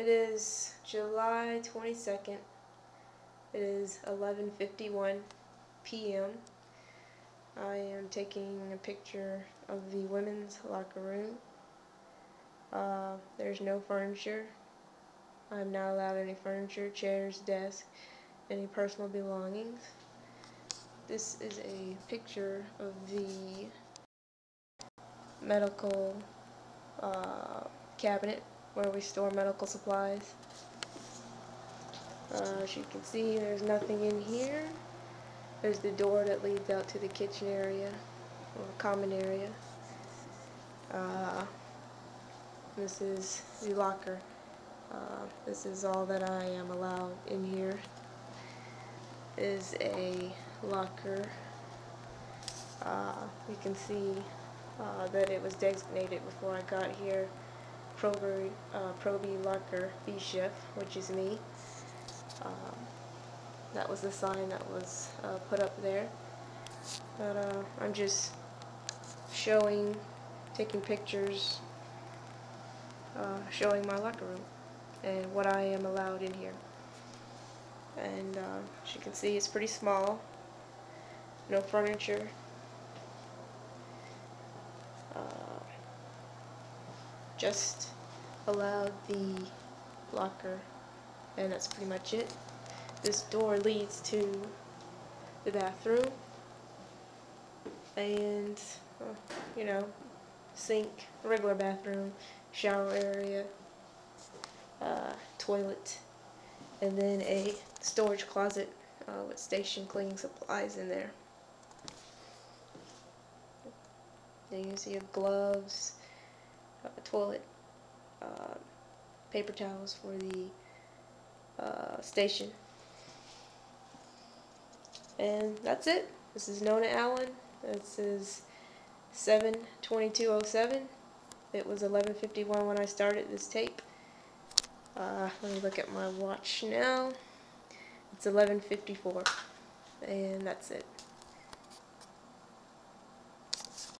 It is July 22nd. It is 11:51 p.m. I am taking a picture of the women's locker room. Uh, there's no furniture. I'm not allowed any furniture, chairs, desk, any personal belongings. This is a picture of the medical uh, cabinet where we store medical supplies. Uh, as you can see, there's nothing in here. There's the door that leads out to the kitchen area, or common area. Uh, this is the locker. Uh, this is all that I am allowed in here. Is a locker. Uh, you can see uh, that it was designated before I got here Proby, uh, Locker B Chef, which is me. Um, that was the sign that was uh, put up there. But uh, I'm just showing, taking pictures, uh, showing my locker room and what I am allowed in here. And uh, as you can see, it's pretty small. No furniture. Just allow the locker and that's pretty much it. This door leads to the bathroom and uh, you know sink, regular bathroom, shower area, uh, toilet, and then a storage closet uh, with station cleaning supplies in there. You see gloves, uh, toilet, uh, paper towels for the uh, station. And that's it. This is Nona Allen. This is 72207. It was 1151 when I started this tape. Uh, let me look at my watch now. It's 1154. And that's it.